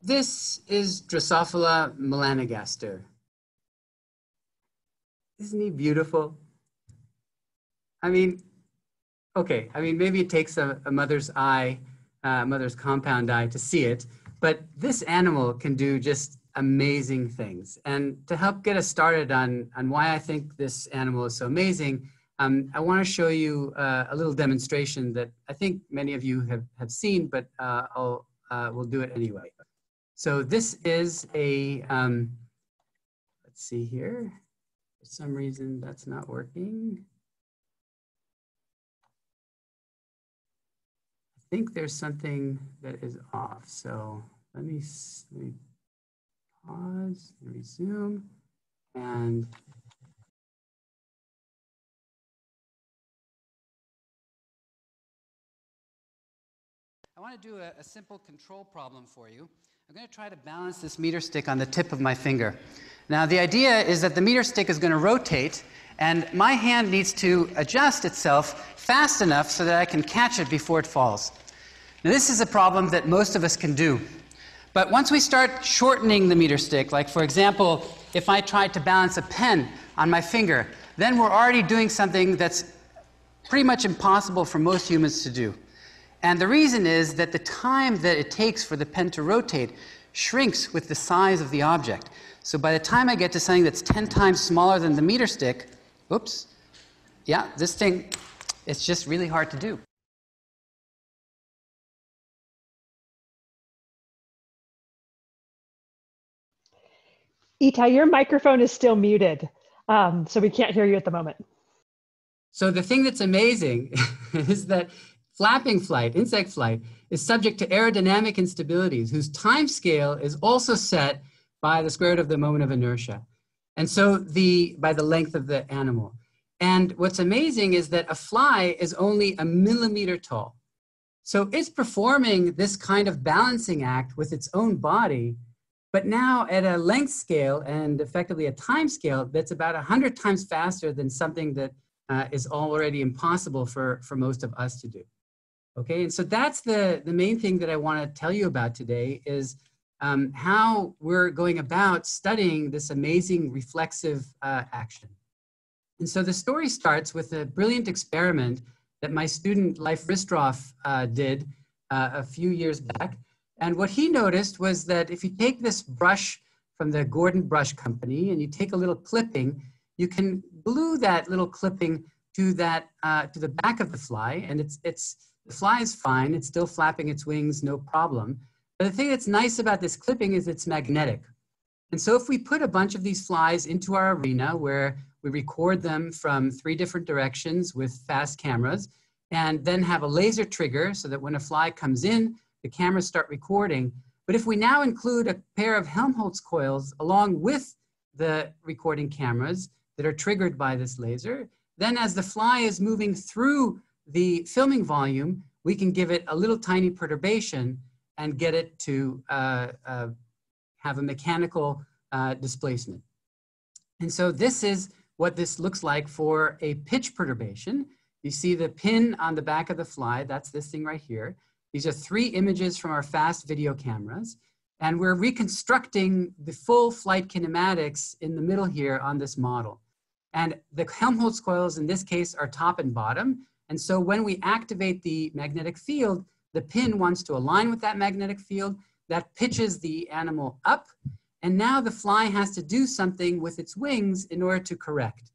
this is Drosophila melanogaster. Isn't he beautiful? I mean, okay, I mean, maybe it takes a, a mother's eye, uh, mother's compound eye to see it, but this animal can do just amazing things. And to help get us started on, on why I think this animal is so amazing, um, I want to show you uh, a little demonstration that I think many of you have, have seen, but uh, I'll, uh, we'll do it anyway. So this is a, um, let's see here. For some reason, that's not working. I think there's something that is off. So let me, let me pause and resume. And I want to do a, a, simple control problem for you. I'm going to try to balance this meter stick on the tip of my finger. Now, the idea is that the meter stick is going to rotate, and my hand needs to adjust itself fast enough so that I can catch it before it falls. Now, this is a problem that most of us can do. But once we start shortening the meter stick, like for example, if I tried to balance a pen on my finger, then we're already doing something that's pretty much impossible for most humans to do. And the reason is that the time that it takes for the pen to rotate shrinks with the size of the object. So by the time I get to something that's 10 times smaller than the meter stick, oops, yeah, this thing, it's just really hard to do. Itai, your microphone is still muted, um, so we can't hear you at the moment. So the thing that's amazing is that Flapping flight, insect flight, is subject to aerodynamic instabilities whose time scale is also set by the square root of the moment of inertia. And so the, by the length of the animal. And what's amazing is that a fly is only a millimeter tall. So it's performing this kind of balancing act with its own body, but now at a length scale and effectively a time scale that's about 100 times faster than something that uh, is already impossible for, for most of us to do. Okay, and so that's the, the main thing that I want to tell you about today is um, how we're going about studying this amazing reflexive uh, action. And so the story starts with a brilliant experiment that my student Leif Ristroff uh, did uh, a few years back. And what he noticed was that if you take this brush from the Gordon Brush Company and you take a little clipping, you can glue that little clipping to that uh, to the back of the fly, and it's it's the fly is fine, it's still flapping its wings, no problem. But the thing that's nice about this clipping is it's magnetic. And so if we put a bunch of these flies into our arena where we record them from three different directions with fast cameras, and then have a laser trigger so that when a fly comes in, the cameras start recording. But if we now include a pair of Helmholtz coils along with the recording cameras that are triggered by this laser, then as the fly is moving through the filming volume, we can give it a little tiny perturbation and get it to uh, uh, have a mechanical uh, displacement. And so this is what this looks like for a pitch perturbation. You see the pin on the back of the fly, that's this thing right here. These are three images from our fast video cameras. And we're reconstructing the full flight kinematics in the middle here on this model. And the Helmholtz coils in this case are top and bottom. And so when we activate the magnetic field, the pin wants to align with that magnetic field. That pitches the animal up. And now the fly has to do something with its wings in order to correct.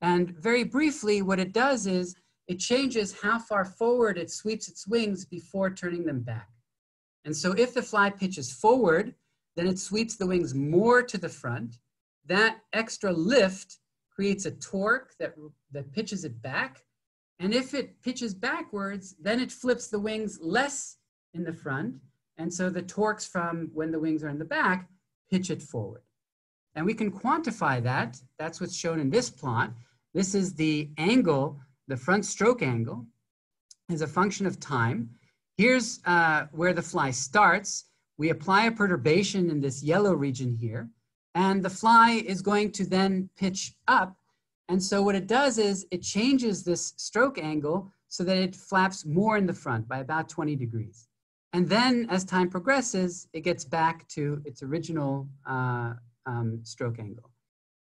And very briefly, what it does is it changes how far forward it sweeps its wings before turning them back. And so if the fly pitches forward, then it sweeps the wings more to the front. That extra lift creates a torque that, that pitches it back. And if it pitches backwards, then it flips the wings less in the front. And so the torques from when the wings are in the back pitch it forward. And we can quantify that. That's what's shown in this plot. This is the angle, the front stroke angle, as a function of time. Here's uh, where the fly starts. We apply a perturbation in this yellow region here, and the fly is going to then pitch up and so what it does is it changes this stroke angle so that it flaps more in the front by about 20 degrees. And then as time progresses, it gets back to its original uh, um, stroke angle.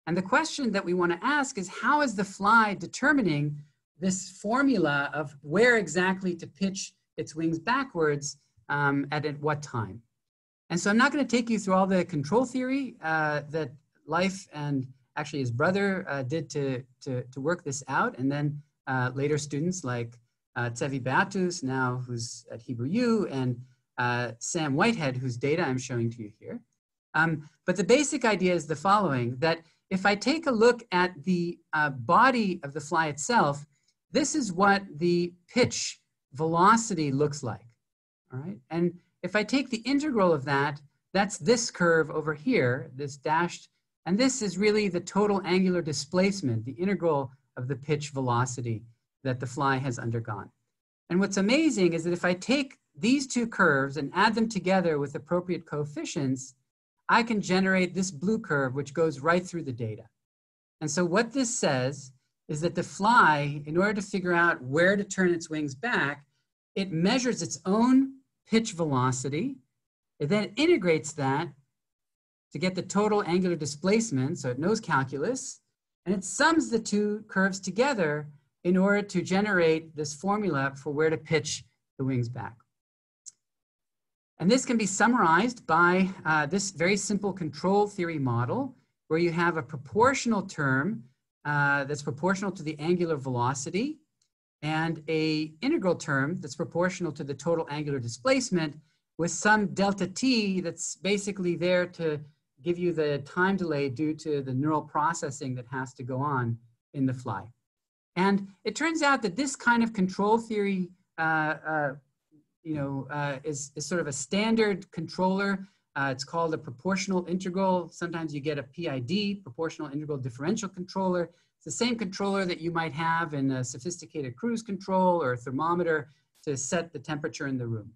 And the question that we want to ask is how is the fly determining this formula of where exactly to pitch its wings backwards um, at, at what time? And so I'm not going to take you through all the control theory uh, that Leif and actually his brother uh, did to, to, to work this out. And then uh, later students like uh, Tsevi Beatus, now who's at Hebrew U, and uh, Sam Whitehead, whose data I'm showing to you here. Um, but the basic idea is the following, that if I take a look at the uh, body of the fly itself, this is what the pitch velocity looks like, all right? And if I take the integral of that, that's this curve over here, this dashed, and this is really the total angular displacement, the integral of the pitch velocity that the fly has undergone. And what's amazing is that if I take these two curves and add them together with appropriate coefficients, I can generate this blue curve, which goes right through the data. And so what this says is that the fly, in order to figure out where to turn its wings back, it measures its own pitch velocity. It then integrates that to get the total angular displacement, so it knows calculus, and it sums the two curves together in order to generate this formula for where to pitch the wings back. And this can be summarized by uh, this very simple control theory model where you have a proportional term uh, that's proportional to the angular velocity and a integral term that's proportional to the total angular displacement with some delta t that's basically there to give you the time delay due to the neural processing that has to go on in the fly. And it turns out that this kind of control theory, uh, uh, you know, uh, is, is sort of a standard controller. Uh, it's called a proportional integral. Sometimes you get a PID, proportional integral differential controller. It's the same controller that you might have in a sophisticated cruise control or a thermometer to set the temperature in the room.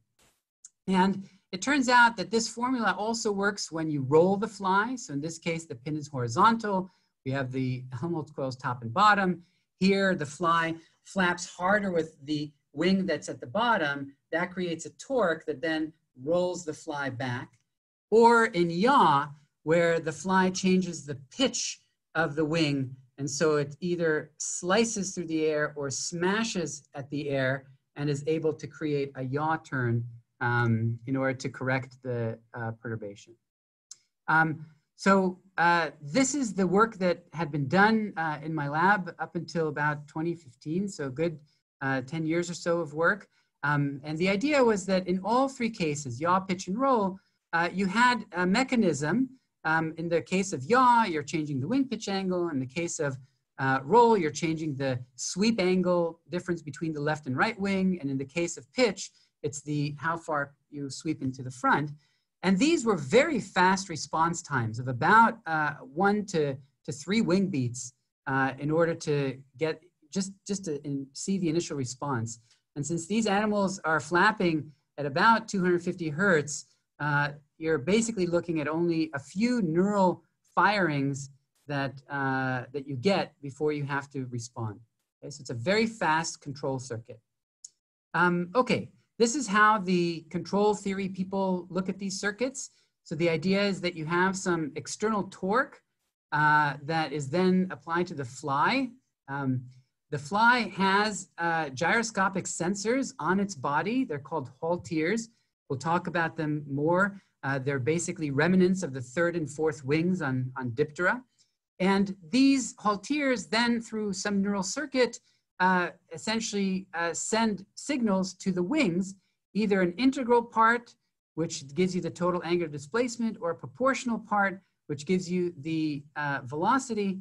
And it turns out that this formula also works when you roll the fly. So in this case, the pin is horizontal. We have the Helmholtz coils top and bottom. Here, the fly flaps harder with the wing that's at the bottom. That creates a torque that then rolls the fly back. Or in yaw, where the fly changes the pitch of the wing. And so it either slices through the air or smashes at the air and is able to create a yaw turn um, in order to correct the uh, perturbation. Um, so uh, this is the work that had been done uh, in my lab up until about 2015, so good uh, 10 years or so of work. Um, and the idea was that in all three cases, yaw, pitch, and roll, uh, you had a mechanism. Um, in the case of yaw, you're changing the wing pitch angle. In the case of uh, roll, you're changing the sweep angle difference between the left and right wing. And in the case of pitch, it's the how far you sweep into the front. And these were very fast response times of about uh, one to, to three wing beats uh, in order to get just, just to see the initial response. And since these animals are flapping at about 250 hertz, uh, you're basically looking at only a few neural firings that, uh, that you get before you have to respond. Okay, so it's a very fast control circuit. Um, okay, this is how the control theory people look at these circuits. So the idea is that you have some external torque uh, that is then applied to the fly. Um, the fly has uh, gyroscopic sensors on its body. They're called halteres. We'll talk about them more. Uh, they're basically remnants of the third and fourth wings on, on Diptera. And these halteres then, through some neural circuit, uh, essentially uh, send signals to the wings, either an integral part, which gives you the total angular displacement, or a proportional part, which gives you the uh, velocity.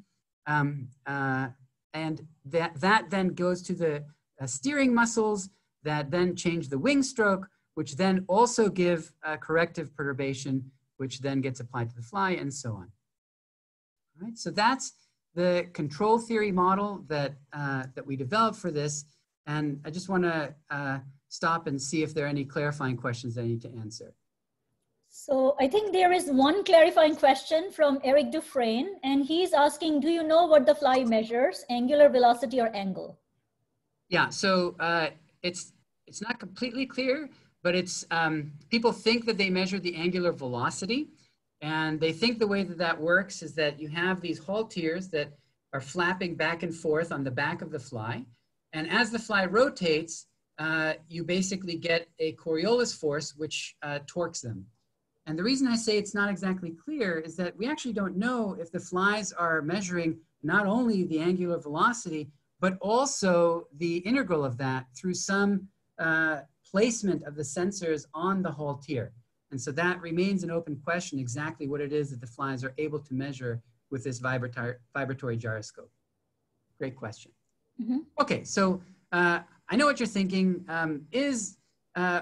Um, uh, and that, that then goes to the uh, steering muscles that then change the wing stroke, which then also give corrective perturbation, which then gets applied to the fly, and so on. All right, so that's the control theory model that, uh, that we developed for this. And I just want to uh, stop and see if there are any clarifying questions I need to answer. So I think there is one clarifying question from Eric Dufresne, and he's asking, do you know what the fly measures, angular velocity or angle? Yeah, so uh, it's, it's not completely clear, but it's, um, people think that they measure the angular velocity. And they think the way that that works is that you have these halteres that are flapping back and forth on the back of the fly. And as the fly rotates, uh, you basically get a Coriolis force which uh, torques them. And the reason I say it's not exactly clear is that we actually don't know if the flies are measuring not only the angular velocity, but also the integral of that through some uh, placement of the sensors on the haltere. And so that remains an open question exactly what it is that the flies are able to measure with this vibratory, vibratory gyroscope. Great question. Mm -hmm. Okay, so uh, I know what you're thinking. Um, is uh,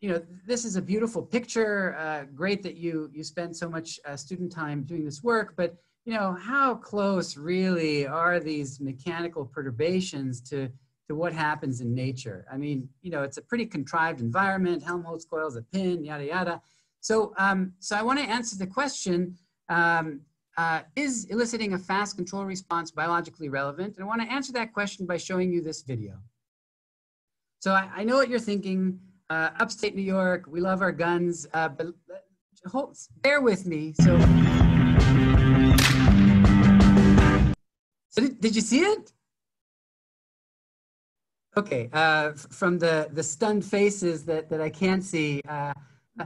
you know this is a beautiful picture. Uh, great that you you spend so much uh, student time doing this work, but you know how close really are these mechanical perturbations to to what happens in nature? I mean, you know, it's a pretty contrived environment. Helmholtz coils, a pin, yada yada. So um, so I want to answer the question. Um, uh, is eliciting a fast control response biologically relevant? And I want to answer that question by showing you this video. So I, I know what you're thinking. Uh, upstate New York, we love our guns, uh, but hold, bear with me. So, so did, did you see it? Okay, uh, from the, the stunned faces that, that I can't see. Uh,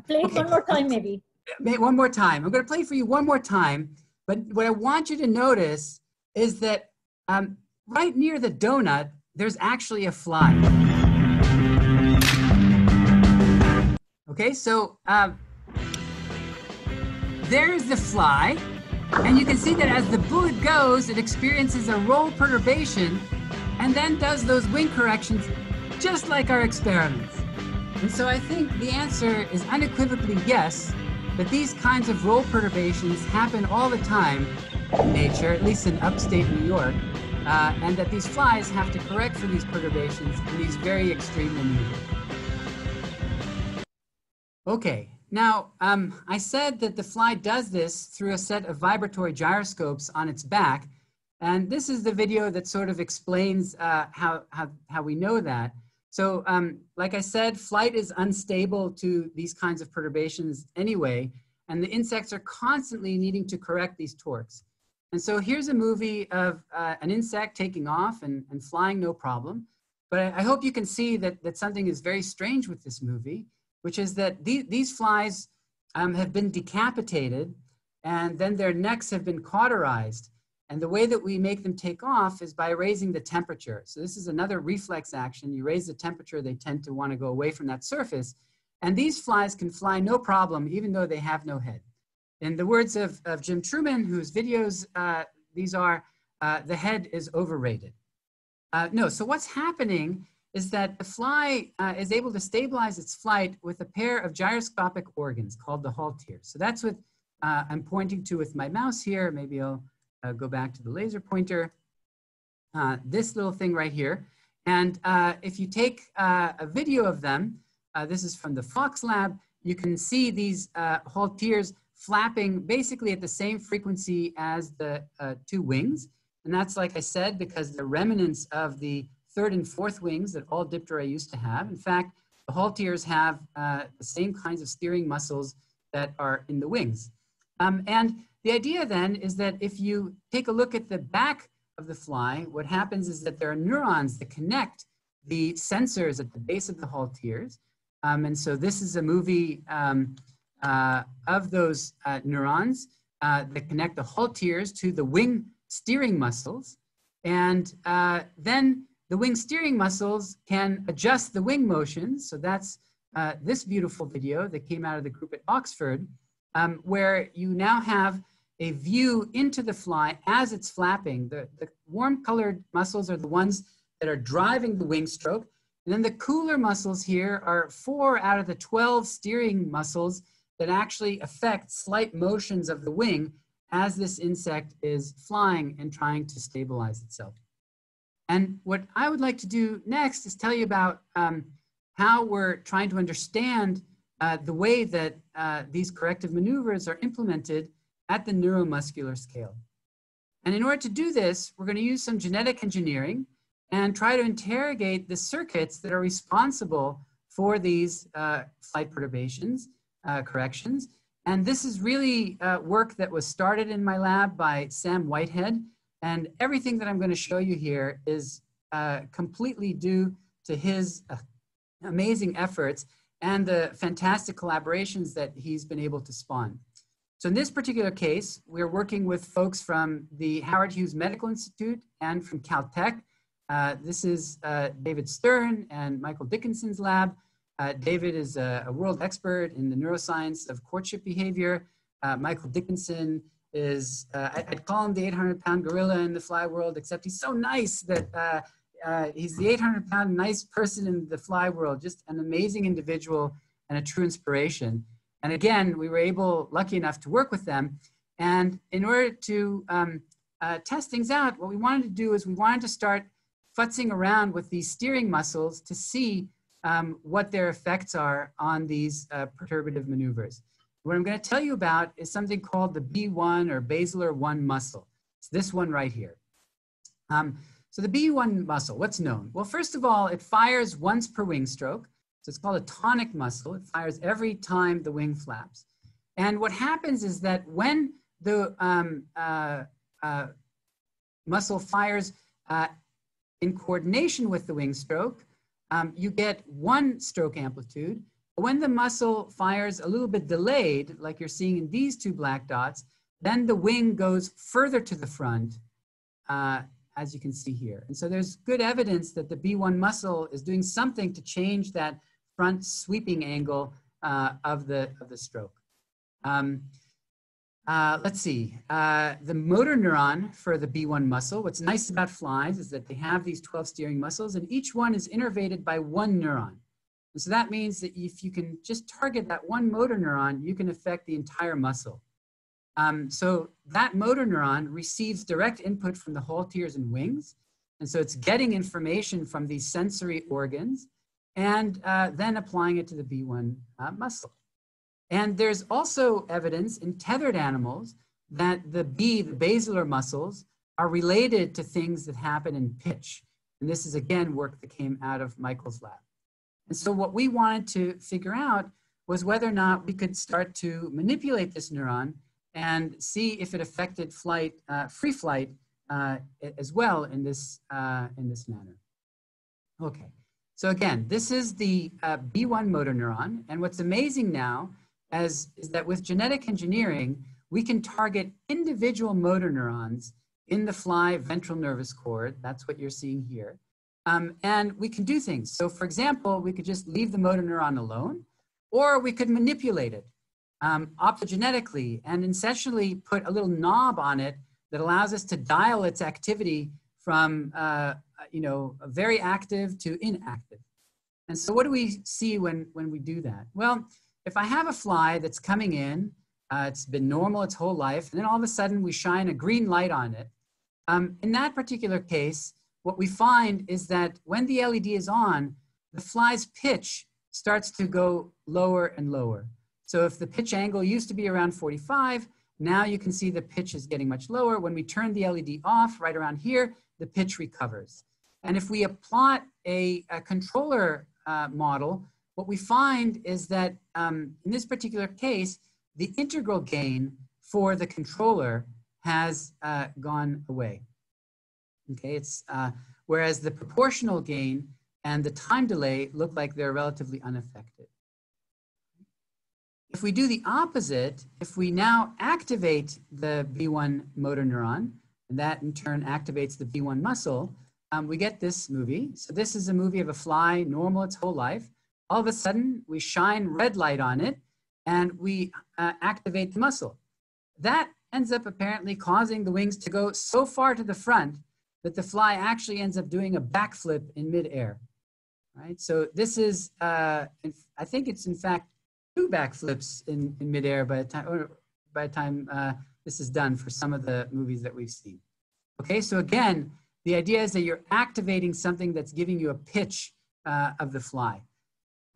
play it okay. one more time, maybe. One more time. I'm going to play for you one more time. But what I want you to notice is that um, right near the donut, there's actually a fly. Okay, so um, there's the fly. And you can see that as the bullet goes, it experiences a roll perturbation and then does those wing corrections just like our experiments. And so I think the answer is unequivocally yes, that these kinds of roll perturbations happen all the time in nature, at least in upstate New York, uh, and that these flies have to correct for these perturbations in these very extreme maneuvers. Okay, now um, I said that the fly does this through a set of vibratory gyroscopes on its back, and this is the video that sort of explains uh, how, how, how we know that. So um, like I said, flight is unstable to these kinds of perturbations anyway, and the insects are constantly needing to correct these torques. And so here's a movie of uh, an insect taking off and, and flying no problem. But I, I, hope you can see that, that something is very strange with this movie, which is that the, these flies um, have been decapitated and then their necks have been cauterized. And the way that we make them take off is by raising the temperature. So this is another reflex action. You raise the temperature, they tend to want to go away from that surface. And these flies can fly no problem, even though they have no head. In the words of, of Jim Truman, whose videos uh, these are, uh, the head is overrated. Uh, no, so what's happening is that the fly uh, is able to stabilize its flight with a pair of gyroscopic organs called the halteres. So that's what uh, I'm pointing to with my mouse here. Maybe I'll uh, go back to the laser pointer, uh, this little thing right here. And uh, if you take uh, a video of them, uh, this is from the Fox lab, you can see these uh, halteres flapping basically at the same frequency as the two wings. And that's, like I said, because the remnants of the third and fourth wings that all Diptera used to have. In fact, the halteres have the same kinds of steering muscles that are in the wings. Um, and the idea then is that if you take a look at the back of the fly, what happens is that there are neurons that connect the sensors at the base of the halteres. Um, and so this is a movie um, uh, of those uh, neurons uh, that connect the halteres to the wing steering muscles. And uh, then the wing steering muscles can adjust the wing motions. So that's uh, this beautiful video that came out of the group at Oxford, um, where you now have a view into the fly as it's flapping. The, the warm colored muscles are the ones that are driving the wing stroke. And then the cooler muscles here are four out of the 12 steering muscles that actually affect slight motions of the wing as this insect is flying and trying to stabilize itself. And what I would like to do next is tell you about um, how we're trying to understand uh, the way that uh, these corrective maneuvers are implemented at the neuromuscular scale. And in order to do this, we're going to use some genetic engineering and try to interrogate the circuits that are responsible for these uh, flight perturbations, uh, corrections. And this is really uh, work that was started in my lab by Sam Whitehead. And everything that I'm going to show you here is uh, completely due to his uh, amazing efforts and the fantastic collaborations that he's been able to spawn. So in this particular case, we're working with folks from the Howard Hughes Medical Institute and from Caltech. Uh, this is uh, David Stern and Michael Dickinson's lab. Uh, David is a, a, world expert in the neuroscience of courtship behavior. Uh, Michael Dickinson is, uh, I, would call him the 800 pound gorilla in the fly world, except he's so nice that uh, he's the 800 pound nice person in the fly world, just an amazing individual and a true inspiration. And again, we were able, lucky enough to work with them. And in order to um, uh, test things out, what we wanted to do is we wanted to start futzing around with these steering muscles to see um, what their effects are on these uh, perturbative maneuvers. What I'm going to tell you about is something called the B1 or basilar 1 muscle. It's this one right here. Um, so the B1 muscle, what's known? Well, first of all, it fires once per wing stroke. So it's called a tonic muscle. It fires every time the wing flaps. And what happens is that when the um, uh, uh, muscle fires uh, in coordination with the wing stroke, um, you get one stroke amplitude. When the muscle fires a little bit delayed, like you're seeing in these two black dots, then the wing goes further to the front, uh, as you can see here. And so there's good evidence that the B1 muscle is doing something to change that front sweeping angle uh, of, the, of the stroke. Um, uh, let's see, uh, the motor neuron for the B1 muscle, what's nice about flies is that they have these 12 steering muscles and each one is innervated by one neuron. And so that means that if you can just target that one motor neuron, you can affect the entire muscle. Um, so that motor neuron receives direct input from the halteres and wings. And so it's getting information from these sensory organs and uh, then applying it to the B1 uh, muscle. And there's also evidence in tethered animals that the B, the basilar muscles, are related to things that happen in pitch. And this is again work that came out of Michael's lab. And so what we wanted to figure out was whether or not we could start to manipulate this neuron and see if it affected flight, uh, free flight uh, as well in this, uh, in this manner. Okay, so again, this is the uh, B1 motor neuron. And what's amazing now as, is that with genetic engineering, we can target individual motor neurons in the fly ventral nervous cord. That's what you're seeing here. Um, and we can do things. So for example, we could just leave the motor neuron alone, or we could manipulate it um, optogenetically and essentially put a little knob on it that allows us to dial its activity from, uh, you know, very active to inactive. And so what do we see when, when we do that? Well, if I have a fly that's coming in, uh, it's been normal its whole life, and then all of a sudden we shine a green light on it. Um, in that particular case, what we find is that when the LED is on, the fly's pitch starts to go lower and lower. So if the pitch angle used to be around 45, now you can see the pitch is getting much lower. When we turn the LED off right around here, the pitch recovers. And if we plot a, a controller uh, model, what we find is that um, in this particular case, the integral gain for the controller has uh, gone away. Okay, it's uh, whereas the proportional gain and the time delay look like they're relatively unaffected. If we do the opposite, if we now activate the B1 motor neuron, and that in turn activates the B1 muscle, um, we get this movie. So this is a movie of a fly, normal its whole life all of a sudden we shine red light on it and we uh, activate the muscle. That ends up apparently causing the wings to go so far to the front that the fly actually ends up doing a backflip in midair. Right? So this is, uh, I think it's in fact two backflips in, in midair by the time, or by the time uh, this is done for some of the movies that we've seen. Okay, so again, the idea is that you're activating something that's giving you a pitch uh, of the fly.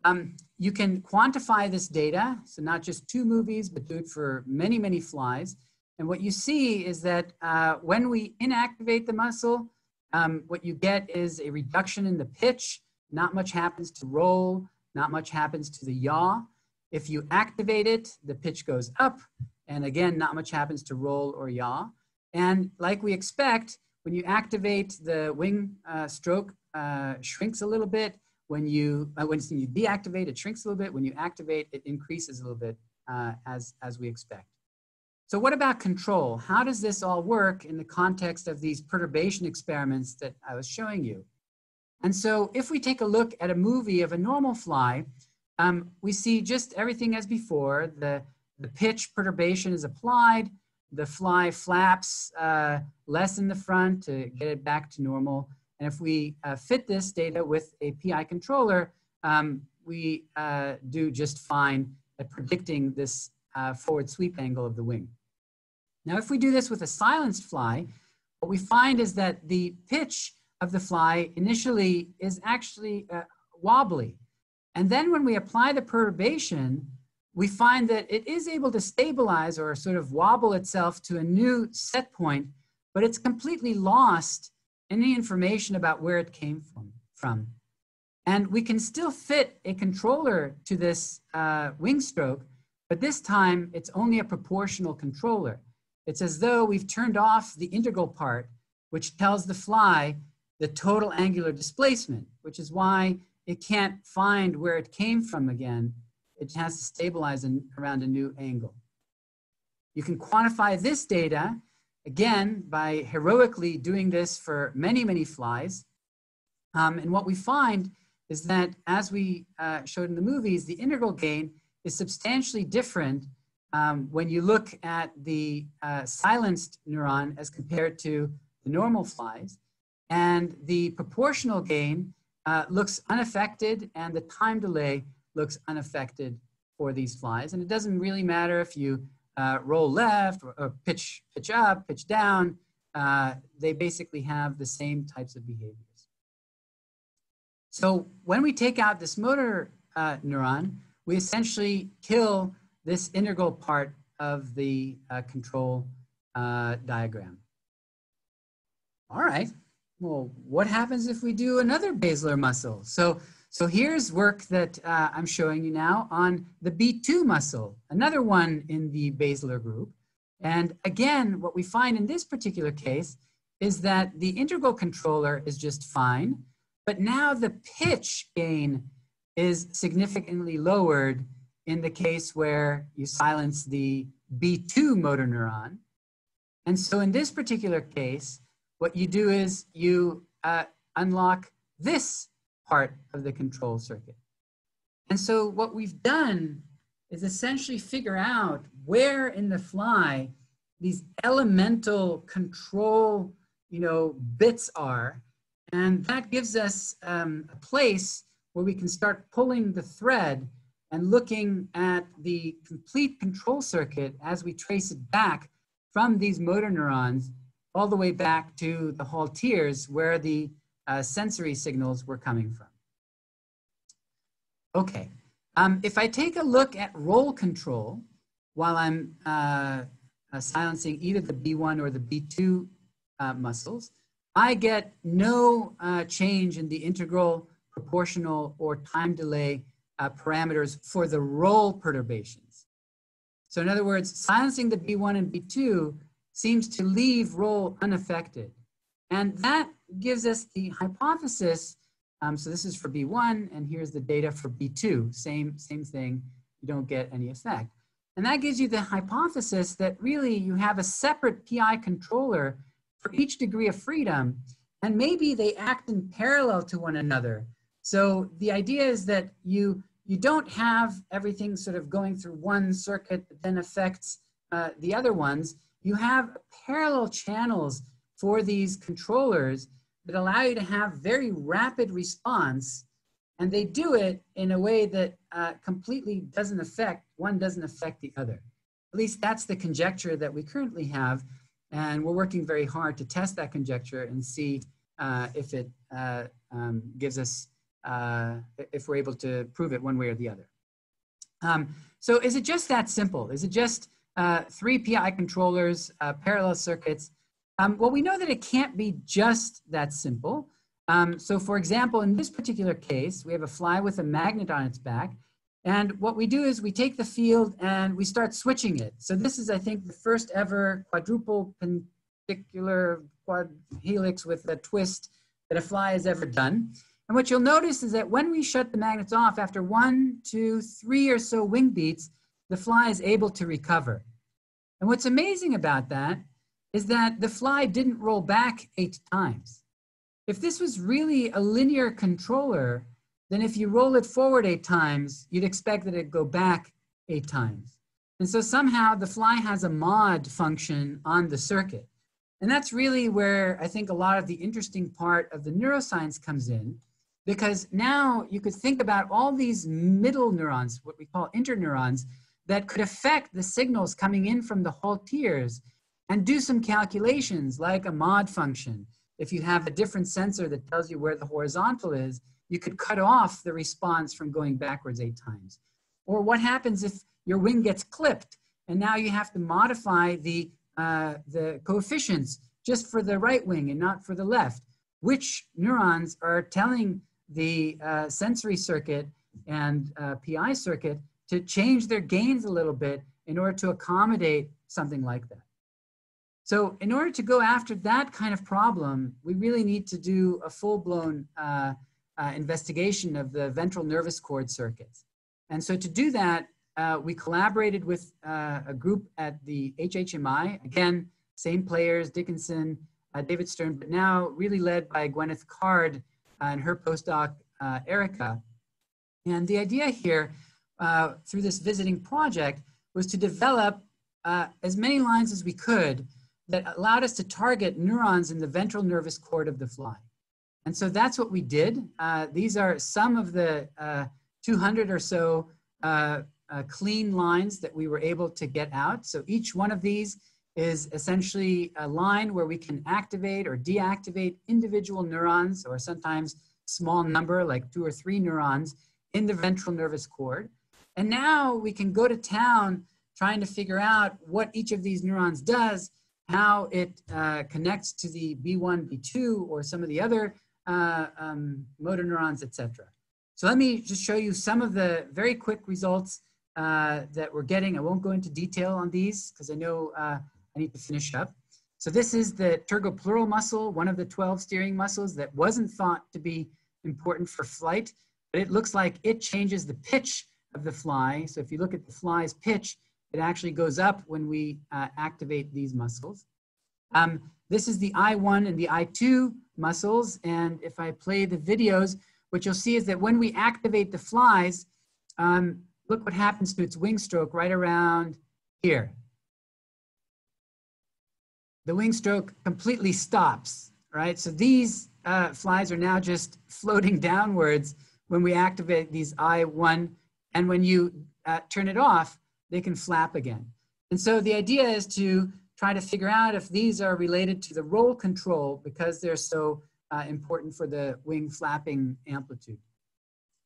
Um, you can quantify this data, so not just two movies, but do it for many, many flies. And what you see is that uh, when we inactivate the muscle, um, what you get is a reduction in the pitch. Not much happens to roll. not much happens to the yaw. If you activate it, the pitch goes up. And again, not much happens to roll or yaw. And like we expect, when you activate the wing uh, stroke, uh, shrinks a little bit. When you, uh, when you deactivate, it shrinks a little bit. When you activate, it increases a little bit uh, as, as we expect. So what about control? How does this all work in the context of these perturbation experiments that I was showing you? And so if we take a look at a movie of a normal fly, um, we see just everything as before. The, the pitch perturbation is applied. The fly flaps uh, less in the front to get it back to normal. And if we uh, fit this data with a PI controller, um, we uh, do just fine at predicting this uh, forward sweep angle of the wing. Now, if we do this with a silenced fly, what we find is that the pitch of the fly initially is actually uh, wobbly. And then when we apply the perturbation, we find that it is able to stabilize or sort of wobble itself to a new set point, but it's completely lost any information about where it came from. from. And we can still fit a controller to this uh, wing stroke, but this time it's only a proportional controller. It's as though we've turned off the integral part, which tells the fly the total angular displacement, which is why it can't find where it came from again. It has to stabilize in, around a new angle. You can quantify this data, again, by heroically doing this for many, many flies. Um, and what we find is that, as we uh, showed in the movies, the integral gain is substantially different um, when you look at the uh, silenced neuron as compared to the normal flies. And the proportional gain uh, looks unaffected and the time delay looks unaffected for these flies. And it doesn't really matter if you uh, roll left or, or, pitch, pitch up, pitch down. Uh, they basically have the same types of behaviors. So when we take out this motor uh, neuron, we essentially kill this integral part of the uh, control uh, diagram. All right, well, what happens if we do another basilar muscle? So, so here's work that uh, I'm showing you now on the B2 muscle, another one in the basilar group. And again, what we find in this particular case is that the integral controller is just fine, but now the pitch gain is significantly lowered in the case where you silence the B2 motor neuron. And so in this particular case, what you do is you uh, unlock this part of the control circuit. And so what we've done is essentially figure out where in the fly these elemental control you know, bits are. And that gives us um, a place where we can start pulling the thread and looking at the complete control circuit as we trace it back from these motor neurons all the way back to the halteres where the uh, sensory signals were coming from. Okay, um, if I take a look at roll control while I'm uh, uh, silencing either the B1 or the B2 uh, muscles, I get no uh, change in the integral, proportional, or time delay uh, parameters for the roll perturbations. So in other words, silencing the B1 and B2 seems to leave roll unaffected. And that gives us the hypothesis. Um, so this is for B1, and here's the data for B2. Same, same thing, you don't get any effect. And that gives you the hypothesis that really you have a separate PI controller for each degree of freedom, and maybe they act in parallel to one another. So the idea is that you you don't have everything sort of going through one circuit that then affects uh, the other ones. You have parallel channels for these controllers that allow you to have very rapid response and they do it in a way that uh, completely doesn't affect, one doesn't affect the other. At least that's the conjecture that we currently have. And we're working very hard to test that conjecture and see uh, if it uh, um, gives us uh, if we're able to prove it one way or the other. Um, so is it just that simple? Is it just uh, three PI controllers, uh, parallel circuits? Um, well, we know that it can't be just that simple. Um, so for example, in this particular case, we have a fly with a magnet on its back. And what we do is we take the field and we start switching it. So this is, I think, the first ever quadruple pendicular quad helix with a twist that a fly has ever done. And what you'll notice is that when we shut the magnets off, after one, two, three or so wing beats, the fly is able to recover. And what's amazing about that is that the fly didn't roll back eight times. If this was really a linear controller, then if you roll it forward eight times, you'd expect that it'd go back eight times. And so somehow the fly has a mod function on the circuit. And that's really where I think a lot of the interesting part of the neuroscience comes in, because now you could think about all these middle neurons, what we call interneurons, that could affect the signals coming in from the halteres and do some calculations like a mod function. If you have a different sensor that tells you where the horizontal is, you could cut off the response from going backwards eight times. Or what happens if your wing gets clipped and now you have to modify the, uh, the coefficients just for the right wing and not for the left? Which neurons are telling the uh, sensory circuit and uh, PI circuit to change their gains a little bit in order to accommodate something like that. So in order to go after that kind of problem, we really need to do a full-blown uh, uh, investigation of the ventral nervous cord circuits. And so to do that, uh, we collaborated with uh, a group at the HHMI, again, same players, Dickinson, uh, David Stern, but now really led by Gwyneth Card and her postdoc, uh, Erica. And the idea here uh, through this visiting project was to develop uh, as many lines as we could that allowed us to target neurons in the ventral nervous cord of the fly. And so that's what we did. Uh, these are some of the uh, 200 or so uh, clean lines that we were able to get out. So each one of these is essentially a line where we can activate or deactivate individual neurons or sometimes small number like two or three neurons in the ventral nervous cord. And now we can go to town trying to figure out what each of these neurons does, how it uh, connects to the B1, B2, or some of the other uh, um, motor neurons, etc. So let me just show you some of the very quick results uh, that we're getting. I won't go into detail on these because I know uh, I need to finish up. So this is the tergopleural muscle, one of the 12 steering muscles that wasn't thought to be important for flight, but it looks like it changes the pitch of the fly. So if you look at the fly's pitch, it actually goes up when we uh, activate these muscles. Um, this is the I1 and the I2 muscles. And if I play the videos, what you'll see is that when we activate the flies, um, look what happens to its wing stroke right around here. The wing stroke completely stops, right? So these uh, flies are now just floating downwards when we activate these I1 and when you uh, turn it off, they can flap again. And so the idea is to try to figure out if these are related to the roll control because they're so uh, important for the wing flapping amplitude.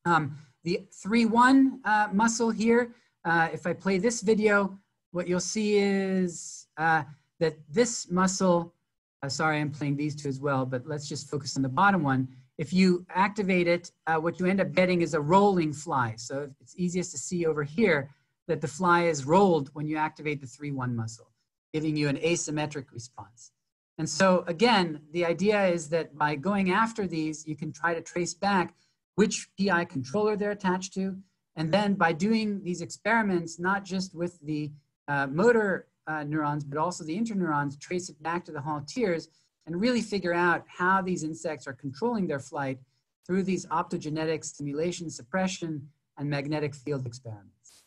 Um, the 3-1 uh, muscle here, uh, if I play this video, what you'll see is uh, that this muscle, uh, sorry, I'm playing these two as well, but let's just focus on the bottom one if you activate it, uh, what you end up getting is a rolling fly. So it's easiest to see over here that the fly is rolled when you activate the 3-1 muscle, giving you an asymmetric response. And so again, the idea is that by going after these, you can try to trace back which PI controller they're attached to. And then by doing these experiments, not just with the uh, motor uh, neurons, but also the interneurons, trace it back to the halteres, and really figure out how these insects are controlling their flight through these optogenetic stimulation suppression and magnetic field experiments.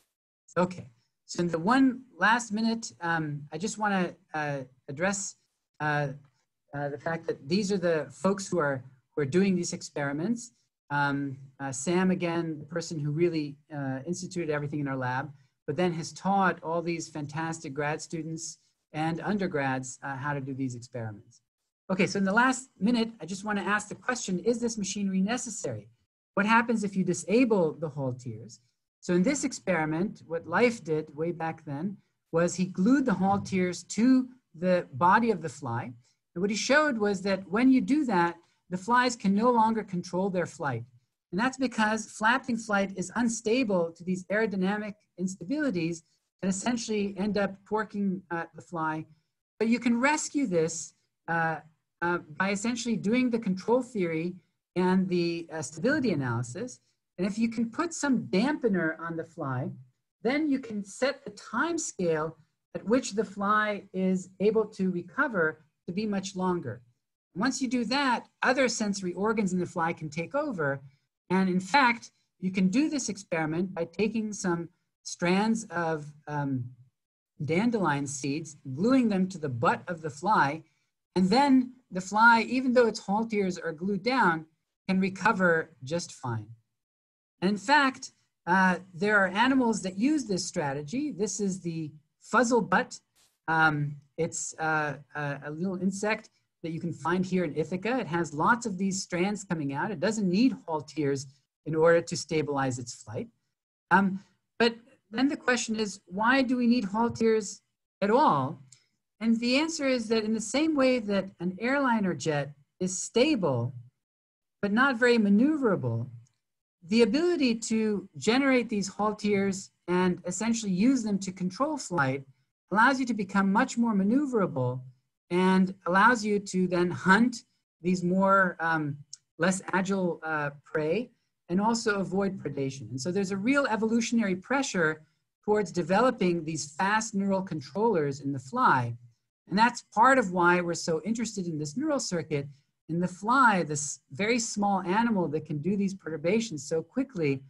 Okay, so in the one last minute, um, I just want to uh, address uh, uh, the fact that these are the folks who are, who are doing these experiments. Um, uh, Sam, again, the person who really uh, instituted everything in our lab, but then has taught all these fantastic grad students and undergrads uh, how to do these experiments. Okay, so in the last minute, I just want to ask the question, is this machinery necessary? What happens if you disable the halteres? So in this experiment, what Leif did way back then was he glued the halteres to the body of the fly. And what he showed was that when you do that, the flies can no longer control their flight. And that's because flapping flight is unstable to these aerodynamic instabilities that essentially end up porking uh, the fly. But you can rescue this uh, uh, by essentially doing the control theory and the uh, stability analysis. And if you can put some dampener on the fly, then you can set the time scale at which the fly is able to recover to be much longer. Once you do that, other sensory organs in the fly can take over. And in fact, you can do this experiment by taking some strands of um, dandelion seeds, gluing them to the butt of the fly, and then the fly, even though its halteres are glued down, can recover just fine. And in fact, uh, there are animals that use this strategy. This is the fuzzlebutt. Um, it's uh, a, a, little insect that you can find here in Ithaca. It has lots of these strands coming out. It doesn't need halteres in order to stabilize its flight. Um, but then the question is, why do we need halteres at all? And the answer is that in the same way that an airliner jet is stable, but not very maneuverable, the ability to generate these halteres and essentially use them to control flight allows you to become much more maneuverable and allows you to then hunt these more um, less agile uh, prey and also avoid predation. And so there's a real evolutionary pressure towards developing these fast neural controllers in the fly. And that's part of why we're so interested in this neural circuit. In the fly, this very small animal that can do these perturbations so quickly,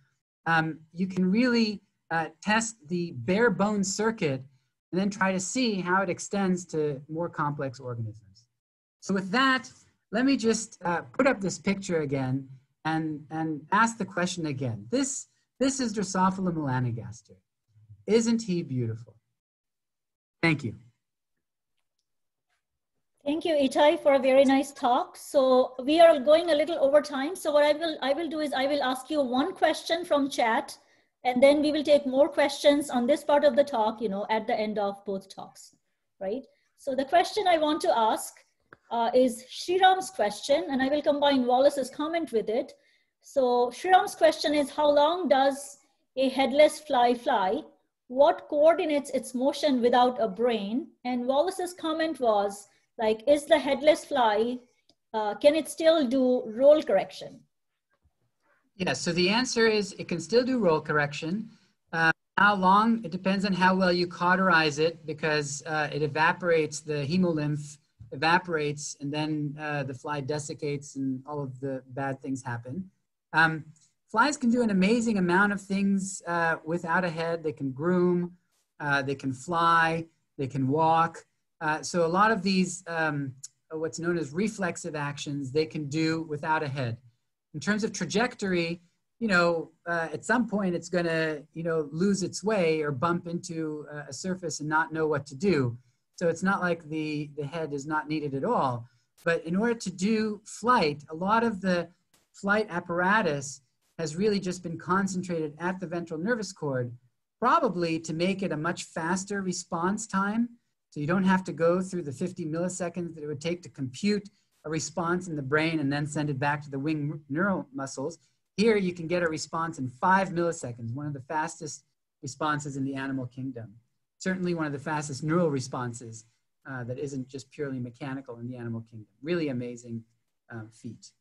um, you can really uh, test the bare bones circuit and then try to see how it extends to more complex organisms. So with that, let me just uh, put up this picture again and, and ask the question again. This, this is Drosophila melanogaster. Isn't he beautiful? Thank you. Thank you, Itai, for a very nice talk. So we are going a little over time. So what I will, I will do is I will ask you one question from chat, and then we will take more questions on this part of the talk, you know, at the end of both talks, right? So the question I want to ask uh, is Shriram's question, and I will combine Wallace's comment with it. So Shriram's question is, how long does a headless fly fly? What coordinates its motion without a brain? And Wallace's comment was, like, is the headless fly, uh, can it still do roll correction? Yeah, so the answer is it can still do roll correction. Uh, how long? It depends on how well you cauterize it because uh, it evaporates the hemolymph evaporates and then uh, the fly desiccates and all of the bad things happen. Um, flies can do an amazing amount of things uh, without a head. They can groom, uh, they can fly, they can walk. Uh, so a lot of these, um, what's known as reflexive actions, they can do without a head. In terms of trajectory, you know, uh, at some point it's going to, you know, lose its way or bump into a surface and not know what to do. So it's not like the, the head is not needed at all. But in order to do flight, a lot of the flight apparatus has really just been concentrated at the ventral nervous cord, probably to make it a much faster response time. So you don't have to go through the 50 milliseconds that it would take to compute a response in the brain and then send it back to the wing neural muscles. Here you can get a response in five milliseconds, one of the fastest responses in the animal kingdom certainly one of the fastest neural responses uh, that isn't just purely mechanical in the animal kingdom. Really amazing um, feat.